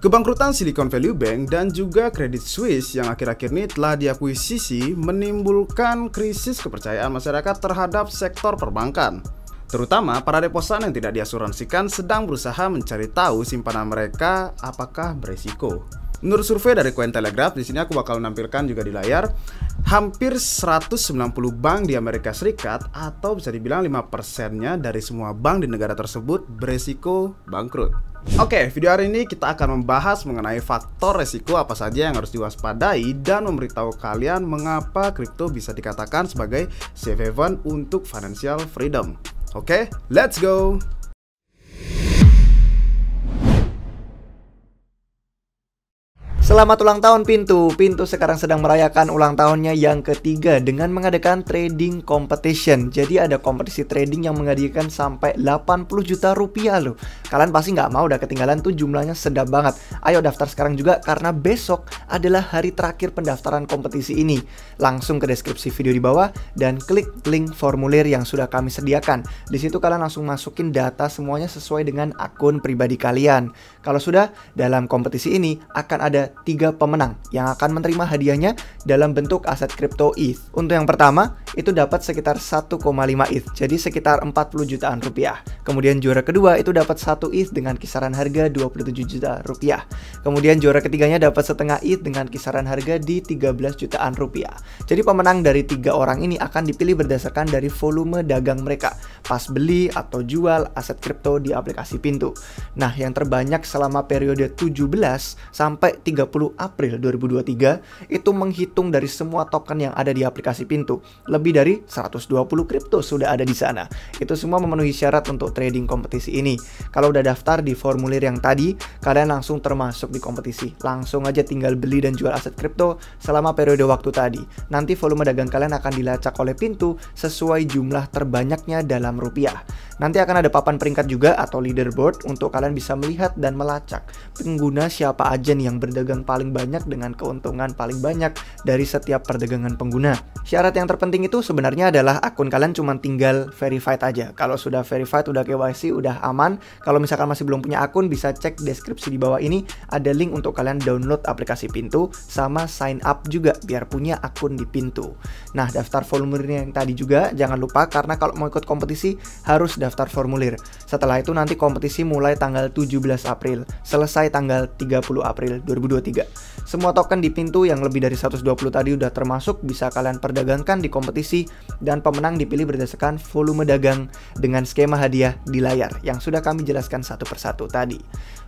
Kebangkrutan Silicon Valley Bank dan juga Credit Suisse yang akhir-akhir ini telah diakuisisi menimbulkan krisis kepercayaan masyarakat terhadap sektor perbankan. Terutama para deposan yang tidak diasuransikan sedang berusaha mencari tahu simpanan mereka apakah beresiko. Menurut survei dari Cointelegraph, di sini aku bakal menampilkan juga di layar, hampir 190 bank di Amerika Serikat atau bisa dibilang 5%-nya dari semua bank di negara tersebut beresiko bangkrut. Oke, video hari ini kita akan membahas mengenai faktor resiko apa saja yang harus diwaspadai dan memberitahu kalian mengapa kripto bisa dikatakan sebagai safe haven untuk financial freedom. Oke, let's go! Selamat ulang tahun Pintu. Pintu sekarang sedang merayakan ulang tahunnya yang ketiga dengan mengadakan trading competition. Jadi ada kompetisi trading yang menghadirkan sampai 80 juta rupiah loh. Kalian pasti nggak mau udah ketinggalan tuh jumlahnya sedap banget. Ayo daftar sekarang juga karena besok adalah hari terakhir pendaftaran kompetisi ini. Langsung ke deskripsi video di bawah dan klik link formulir yang sudah kami sediakan. Di situ kalian langsung masukin data semuanya sesuai dengan akun pribadi kalian. Kalau sudah dalam kompetisi ini akan ada tiga pemenang yang akan menerima hadiahnya dalam bentuk aset kripto ETH. Untuk yang pertama, itu dapat sekitar 1,5 ETH, jadi sekitar 40 jutaan rupiah. Kemudian juara kedua itu dapat 1 ETH dengan kisaran harga 27 juta rupiah. Kemudian juara ketiganya dapat setengah ETH dengan kisaran harga di 13 jutaan rupiah. Jadi pemenang dari tiga orang ini akan dipilih berdasarkan dari volume dagang mereka pas beli atau jual aset kripto di aplikasi Pintu. Nah, yang terbanyak selama periode 17 sampai 30 April 2023 itu menghitung dari semua token yang ada di aplikasi Pintu. Lebih dari 120 kripto sudah ada di sana. Itu semua memenuhi syarat untuk trading kompetisi ini. Kalau udah daftar di formulir yang tadi, kalian langsung termasuk di kompetisi. Langsung aja tinggal beli dan jual aset kripto selama periode waktu tadi. Nanti volume dagang kalian akan dilacak oleh Pintu sesuai jumlah terbanyaknya dalam rupiah. Nanti akan ada papan peringkat juga atau leaderboard untuk kalian bisa melihat dan melacak pengguna siapa aja nih yang berdagang paling banyak dengan keuntungan paling banyak dari setiap perdagangan pengguna. Syarat yang terpenting itu sebenarnya adalah akun kalian cuma tinggal verified aja. Kalau sudah verified, udah KYC, udah aman. Kalau misalkan masih belum punya akun, bisa cek deskripsi di bawah ini. Ada link untuk kalian download aplikasi Pintu sama sign up juga biar punya akun di Pintu. Nah, daftar formulirnya yang tadi juga jangan lupa karena kalau mau ikut kompetisi harus daftar formulir. Setelah itu nanti kompetisi mulai tanggal 17 April, selesai tanggal 30 April 2023. Semua token di pintu yang lebih dari 120 tadi udah termasuk bisa kalian perdagangkan di kompetisi dan pemenang dipilih berdasarkan volume dagang dengan skema hadiah di layar yang sudah kami jelaskan satu persatu tadi.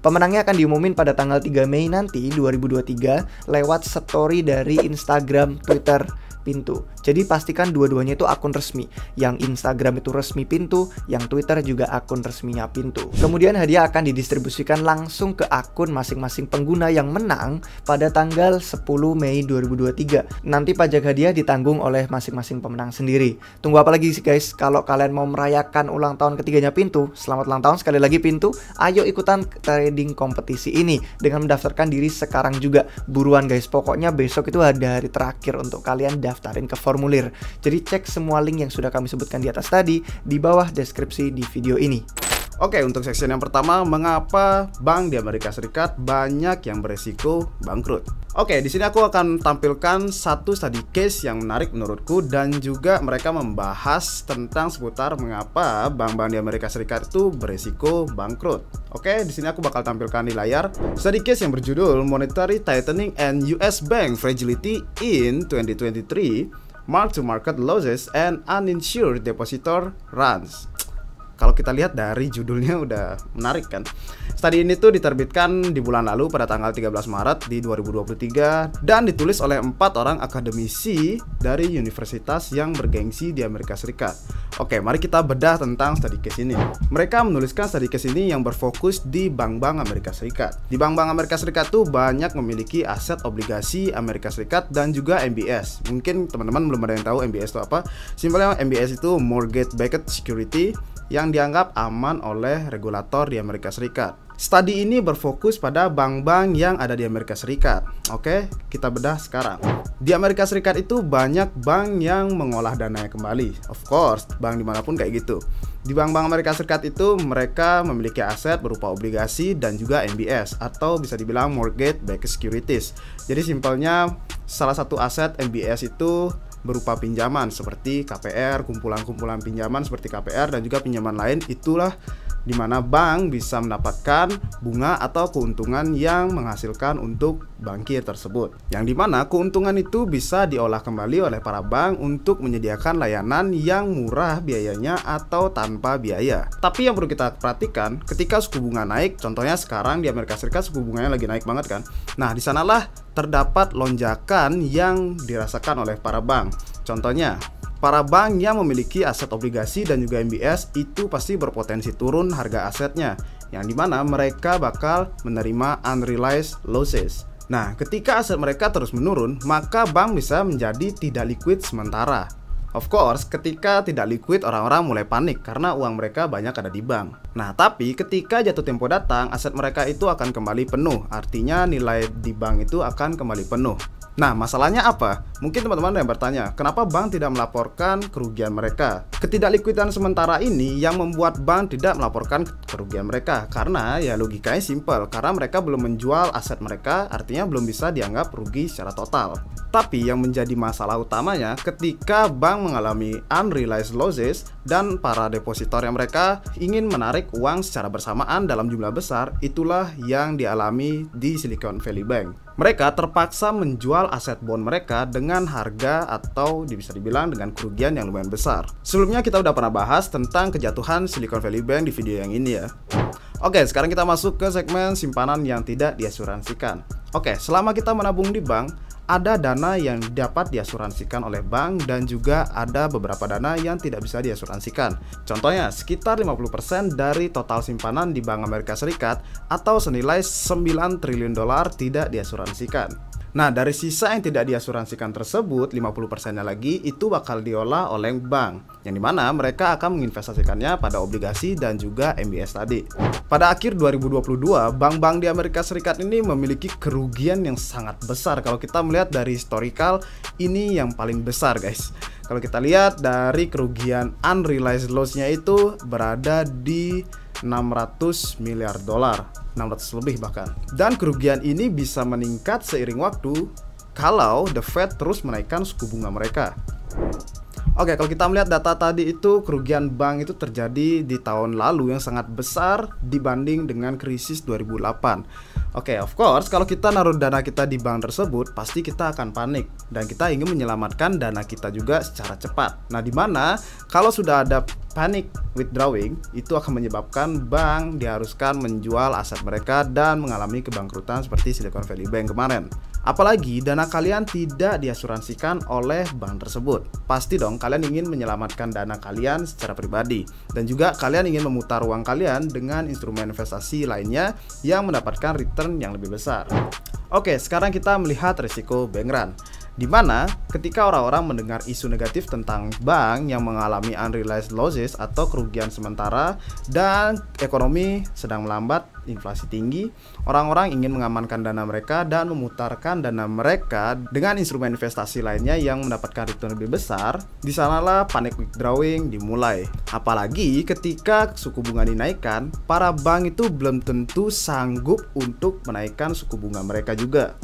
Pemenangnya akan diumumin pada tanggal 3 Mei nanti 2023 lewat story dari Instagram, Twitter, pintu. Jadi pastikan dua-duanya itu akun resmi. Yang Instagram itu resmi pintu, yang Twitter juga akun resminya pintu. Kemudian hadiah akan didistribusikan langsung ke akun masing-masing pengguna yang menang pada tanggal 10 Mei 2023. Nanti pajak hadiah ditanggung oleh masing-masing pemenang sendiri. Tunggu apa lagi sih guys? Kalau kalian mau merayakan ulang tahun ketiganya pintu, selamat ulang tahun sekali lagi pintu. Ayo ikutan trading kompetisi ini dengan mendaftarkan diri sekarang juga. Buruan guys, pokoknya besok itu ada hari terakhir untuk kalian daftarin ke formulir. Jadi cek semua link yang sudah kami sebutkan di atas tadi di bawah deskripsi di video ini. Oke, untuk section yang pertama, mengapa bank di Amerika Serikat banyak yang beresiko bangkrut? Oke, di sini aku akan tampilkan satu study case yang menarik menurutku dan juga mereka membahas tentang seputar mengapa bank-bank di Amerika Serikat itu beresiko bangkrut. Oke, di sini aku bakal tampilkan di layar study case yang berjudul Monetary Tightening and US Bank Fragility in 2023 Mark-to-Market Losses and Uninsured Depositor Runs kalau kita lihat dari judulnya udah menarik kan. Studi ini tuh diterbitkan di bulan lalu pada tanggal 13 Maret di 2023 dan ditulis oleh empat orang akademisi dari universitas yang bergengsi di Amerika Serikat. Oke, mari kita bedah tentang studi case ini. Mereka menuliskan studi case ini yang berfokus di bank-bank Amerika Serikat. Di bank-bank Amerika Serikat tuh banyak memiliki aset obligasi Amerika Serikat dan juga MBS. Mungkin teman-teman belum ada yang tahu MBS itu apa. Simpelnya MBS itu Mortgage Backed Security yang dianggap aman oleh regulator di Amerika Serikat. Studi ini berfokus pada bank-bank yang ada di Amerika Serikat. Oke, kita bedah sekarang. Di Amerika Serikat itu banyak bank yang mengolah dananya kembali. Of course, bank di mana pun kayak gitu. Di bank-bank Amerika Serikat itu mereka memiliki aset berupa obligasi dan juga MBS atau bisa dibilang mortgage backed securities. Jadi simpelnya salah satu aset MBS itu berupa pinjaman seperti KPR, kumpulan-kumpulan pinjaman seperti KPR dan juga pinjaman lain. Itulah di mana bank bisa mendapatkan bunga atau keuntungan yang menghasilkan untuk bankir tersebut. Yang di mana keuntungan itu bisa diolah kembali oleh para bank untuk menyediakan layanan yang murah biayanya atau tanpa biaya. Tapi yang perlu kita perhatikan ketika suku bunga naik, contohnya sekarang di Amerika Serikat suku bunganya lagi naik banget kan. Nah, di sanalah terdapat lonjakan yang dirasakan oleh para bank. Contohnya, para bank yang memiliki aset obligasi dan juga MBS itu pasti berpotensi turun harga asetnya, yang di mana mereka bakal menerima unrealized losses. Nah, ketika aset mereka terus menurun, maka bank bisa menjadi tidak liquid sementara. Of course, ketika tidak liquid, orang-orang mulai panik karena uang mereka banyak ada di bank. Nah, tapi ketika jatuh tempo datang, aset mereka itu akan kembali penuh. Artinya nilai di bank itu akan kembali penuh. Nah, masalahnya apa? Mungkin teman-teman yang bertanya, kenapa bank tidak melaporkan kerugian mereka? Ketidaklikwidan sementara ini yang membuat bank tidak melaporkan kerugian mereka karena ya logikanya simpel, karena mereka belum menjual aset mereka, artinya belum bisa dianggap rugi secara total. Tapi yang menjadi masalah utamanya ketika bank mengalami unrealized losses dan para depositor yang mereka ingin menarik uang secara bersamaan dalam jumlah besar, itulah yang dialami di Silicon Valley Bank mereka terpaksa menjual aset bond mereka dengan harga atau bisa dibilang dengan kerugian yang lumayan besar. Sebelumnya kita udah pernah bahas tentang kejatuhan Silicon Valley Bank di video yang ini ya. Oke, sekarang kita masuk ke segmen simpanan yang tidak diasuransikan. Oke, selama kita menabung di bank, ada dana yang dapat diasuransikan oleh bank dan juga ada beberapa dana yang tidak bisa diasuransikan. Contohnya, sekitar 50% dari total simpanan di Bank Amerika Serikat atau senilai 9 triliun dolar tidak diasuransikan. Nah, dari sisa yang tidak diasuransikan tersebut, 50%-nya lagi itu bakal diolah oleh bank, yang di mana mereka akan menginvestasikannya pada obligasi dan juga MBS tadi. Pada akhir 2022, bank-bank di Amerika Serikat ini memiliki kerugian yang sangat besar. Kalau kita melihat dari historical, ini yang paling besar guys. Kalau kita lihat dari kerugian unrealized loss-nya itu berada di 600 miliar dolar 600 lebih bahkan. Dan kerugian ini bisa meningkat seiring waktu kalau The Fed terus menaikkan suku bunga mereka. Oke, kalau kita melihat data tadi itu kerugian bank itu terjadi di tahun lalu yang sangat besar dibanding dengan krisis 2008. Oke, of course kalau kita naruh dana kita di bank tersebut, pasti kita akan panik dan kita ingin menyelamatkan dana kita juga secara cepat. Nah, di mana kalau sudah ada panic withdrawing itu akan menyebabkan bank diharuskan menjual aset mereka dan mengalami kebangkrutan seperti Silicon Valley Bank kemarin. Apalagi dana kalian tidak diasuransikan oleh bank tersebut. Pasti dong kalian ingin menyelamatkan dana kalian secara pribadi dan juga kalian ingin memutar uang kalian dengan instrumen investasi lainnya yang mendapatkan return yang lebih besar. Oke, sekarang kita melihat risiko bank run di mana ketika orang-orang mendengar isu negatif tentang bank yang mengalami unrealized losses atau kerugian sementara dan ekonomi sedang melambat, inflasi tinggi, orang-orang ingin mengamankan dana mereka dan memutarkan dana mereka dengan instrumen investasi lainnya yang mendapatkan return lebih besar, di sanalah panic withdrawing dimulai. Apalagi ketika suku bunga dinaikkan, para bank itu belum tentu sanggup untuk menaikkan suku bunga mereka juga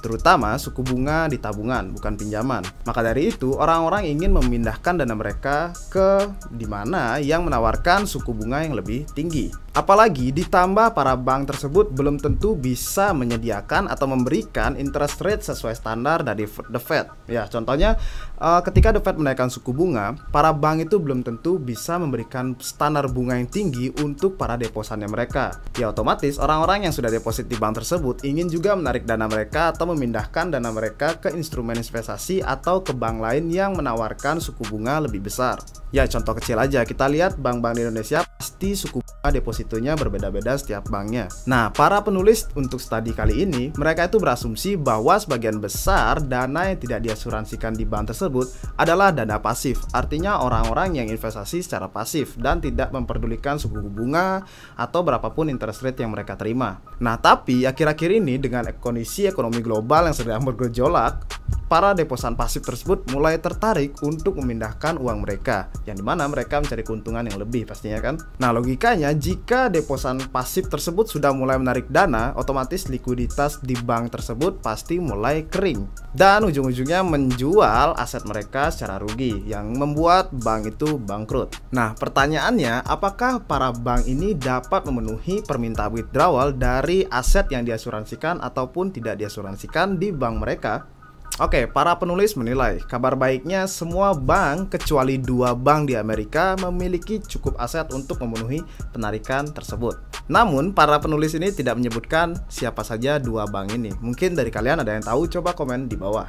terutama suku bunga di tabungan, bukan pinjaman. Maka dari itu, orang-orang ingin memindahkan dana mereka ke di mana yang menawarkan suku bunga yang lebih tinggi. Apalagi ditambah para bank tersebut belum tentu bisa menyediakan atau memberikan interest rate sesuai standar dari The Fed. Ya, contohnya uh, ketika The Fed menaikkan suku bunga, para bank itu belum tentu bisa memberikan standar bunga yang tinggi untuk para deposannya mereka. Ya, otomatis orang-orang yang sudah deposit di bank tersebut ingin juga menarik dana mereka atau memindahkan dana mereka ke instrumen investasi atau ke bank lain yang menawarkan suku bunga lebih besar. Ya, contoh kecil aja, kita lihat bank-bank di Indonesia pasti suku bunga deposito depositonya berbeda-beda setiap banknya. Nah, para penulis untuk studi kali ini, mereka itu berasumsi bahwa sebagian besar dana yang tidak diasuransikan di bank tersebut adalah dana pasif. Artinya orang-orang yang investasi secara pasif dan tidak memperdulikan suku bunga atau berapapun interest rate yang mereka terima. Nah, tapi akhir-akhir ini dengan kondisi ekonomi global yang sedang bergejolak, para deposan pasif tersebut mulai tertarik untuk memindahkan uang mereka, yang di mana mereka mencari keuntungan yang lebih pastinya kan. Nah logikanya jika deposan pasif tersebut sudah mulai menarik dana, otomatis likuiditas di bank tersebut pasti mulai kering dan ujung-ujungnya menjual aset mereka secara rugi yang membuat bank itu bangkrut. Nah pertanyaannya, apakah para bank ini dapat memenuhi permintaan withdrawal dari aset yang diasuransikan ataupun tidak diasuransikan di bank mereka? Oke, para penulis menilai kabar baiknya semua bank kecuali dua bank di Amerika memiliki cukup aset untuk memenuhi penarikan tersebut. Namun, para penulis ini tidak menyebutkan siapa saja dua bank ini. Mungkin dari kalian ada yang tahu, coba komen di bawah.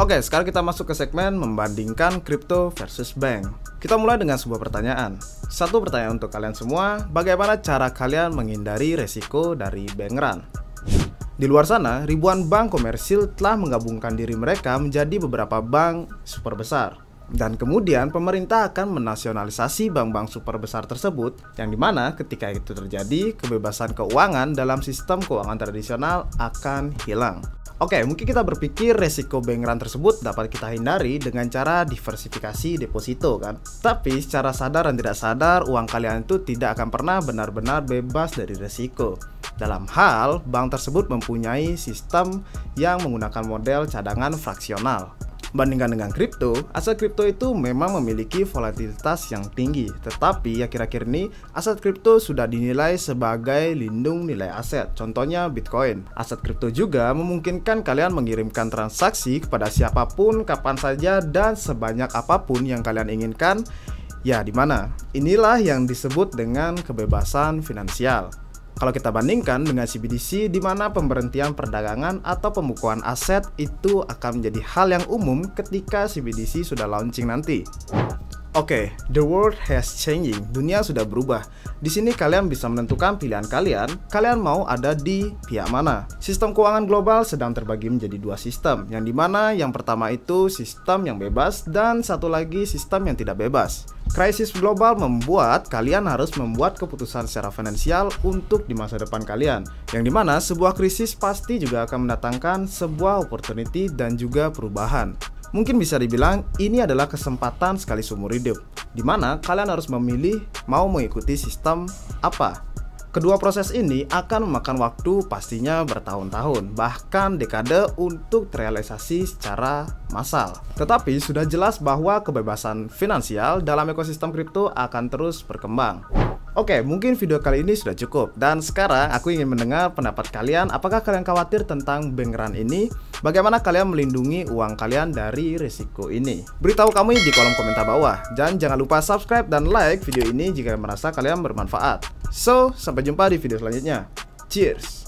Oke, sekarang kita masuk ke segmen membandingkan kripto versus bank. Kita mulai dengan sebuah pertanyaan. Satu pertanyaan untuk kalian semua, bagaimana cara kalian menghindari resiko dari bank run? Di luar sana, ribuan bank komersil telah menggabungkan diri mereka menjadi beberapa bank super besar. Dan kemudian pemerintah akan menasionalisasi bank-bank super besar tersebut yang di mana ketika itu terjadi kebebasan keuangan dalam sistem keuangan tradisional akan hilang. Oke, mungkin kita berpikir resiko bank run tersebut dapat kita hindari dengan cara diversifikasi deposito kan. Tapi secara sadar dan tidak sadar uang kalian itu tidak akan pernah benar-benar bebas dari resiko. Dalam hal bank tersebut mempunyai sistem yang menggunakan model cadangan fraksional. Bandingkan dengan kripto, aset kripto itu memang memiliki volatilitas yang tinggi, tetapi akhir-akhir ini aset kripto sudah dinilai sebagai lindung nilai aset. Contohnya Bitcoin. Aset kripto juga memungkinkan kalian mengirimkan transaksi kepada siapa pun, kapan saja, dan sebanyak apa pun yang kalian inginkan. Ya, di mana? Inilah yang disebut dengan kebebasan finansial. Kalau kita bandingkan dengan CBDC di mana pemberhentian perdagangan atau pembukuan aset itu akan menjadi hal yang umum ketika CBDC sudah launching nanti. Oke, okay, the world has changing. Dunia sudah berubah. Di sini kalian bisa menentukan pilihan kalian. Kalian mau ada di pihak mana? Sistem keuangan global sedang terbagi menjadi dua sistem, yang di mana yang pertama itu sistem yang bebas dan satu lagi sistem yang tidak bebas. Krisis global membuat kalian harus membuat keputusan secara finansial untuk di masa depan kalian, yang di mana sebuah krisis pasti juga akan mendatangkan sebuah opportunity dan juga perubahan. Mungkin bisa dibilang ini adalah kesempatan sekali seumur hidup, di mana kalian harus memilih mau mengikuti sistem apa. Kedua proses ini akan memakan waktu pastinya bertahun-tahun, bahkan dekade untuk terrealisasi secara massal. Tetapi sudah jelas bahwa kebebasan finansial dalam ekosistem kripto akan terus berkembang. Oke, mungkin video kali ini sudah cukup. Dan sekarang aku ingin mendengar pendapat kalian. Apakah kalian khawatir tentang bank run ini? Bagaimana kalian melindungi uang kalian dari risiko ini? Beritahu kami di kolom komentar bawah. Dan jangan lupa subscribe dan like video ini jika merasa kalian bermanfaat. So, sampai jumpa di video selanjutnya. Cheers!